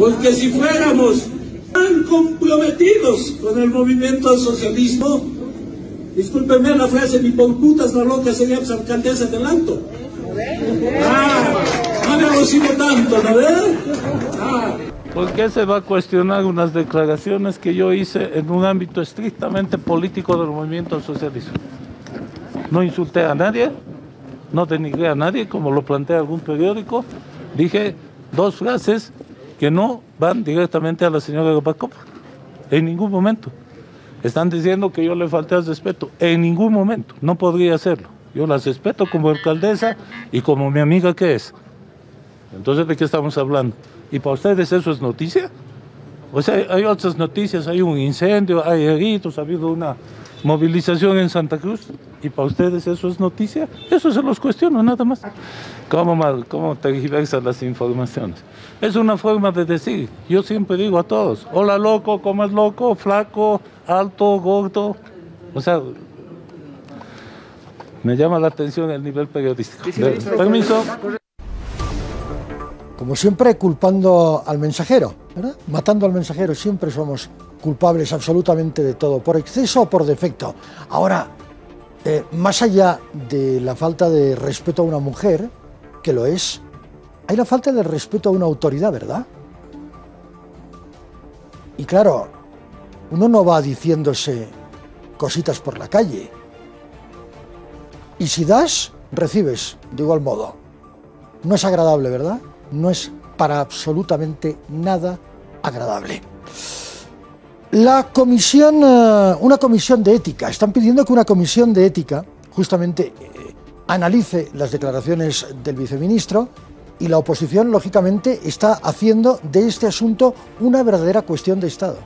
Porque si fuéramos tan comprometidos con el movimiento al socialismo, discúlpenme la frase, ni por putas la loca seríamos alcaldesa del Alto. Ah, no me abusivo tanto, ¿no ves? Ah. ¿Por qué se va a cuestionar unas declaraciones que yo hice en un ámbito estrictamente político del movimiento al socialismo? No insulté a nadie, no denigré a nadie, como lo plantea algún periódico. Dije dos frases que no van directamente a la señora Gopakova. En ningún momento. Están diciendo que yo le falté al respeto. En ningún momento. No podría hacerlo. Yo las respeto como alcaldesa y como mi amiga que es. Entonces, ¿de qué estamos hablando? ¿Y para ustedes eso es noticia? O sea, hay otras noticias, hay un incendio, hay heridos, ha habido una movilización en Santa Cruz. ¿Y para ustedes eso es noticia? Eso se los cuestiono, nada más. ¿Cómo, mal, cómo tergiversan las informaciones? Es una forma de decir. Yo siempre digo a todos, hola loco, ¿cómo es loco? Flaco, alto, gordo. O sea, me llama la atención el nivel periodístico. Permiso. Como siempre, culpando al mensajero, ¿verdad? Matando al mensajero, siempre somos culpables absolutamente de todo, por exceso o por defecto. Ahora, eh, más allá de la falta de respeto a una mujer, que lo es, hay la falta de respeto a una autoridad, ¿verdad? Y claro, uno no va diciéndose cositas por la calle. Y si das, recibes de igual modo. No es agradable, ¿verdad? No es para absolutamente nada agradable. La comisión, eh, una comisión de ética, están pidiendo que una comisión de ética justamente eh, analice las declaraciones del viceministro y la oposición, lógicamente, está haciendo de este asunto una verdadera cuestión de Estado.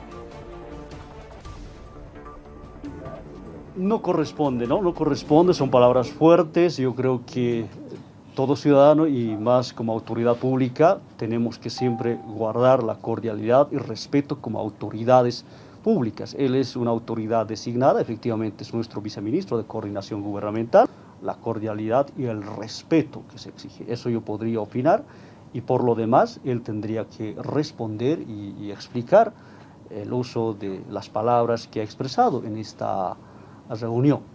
No corresponde, ¿no? No corresponde, son palabras fuertes, yo creo que todo ciudadano y más como autoridad pública tenemos que siempre guardar la cordialidad y respeto como autoridades públicas. Él es una autoridad designada, efectivamente es nuestro viceministro de coordinación gubernamental, la cordialidad y el respeto que se exige. Eso yo podría opinar y por lo demás él tendría que responder y, y explicar el uso de las palabras que ha expresado en esta reunión.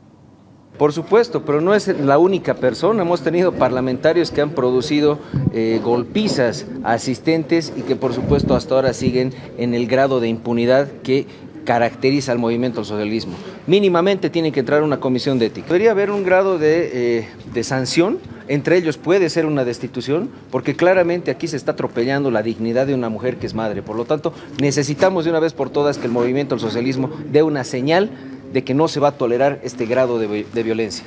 Por supuesto, pero no es la única persona. Hemos tenido parlamentarios que han producido eh, golpizas a asistentes y que por supuesto hasta ahora siguen en el grado de impunidad que caracteriza al movimiento socialismo. Mínimamente tiene que entrar una comisión de ética. Podría haber un grado de, eh, de sanción, entre ellos puede ser una destitución, porque claramente aquí se está atropellando la dignidad de una mujer que es madre. Por lo tanto, necesitamos de una vez por todas que el movimiento al socialismo dé una señal de que no se va a tolerar este grado de, de violencia.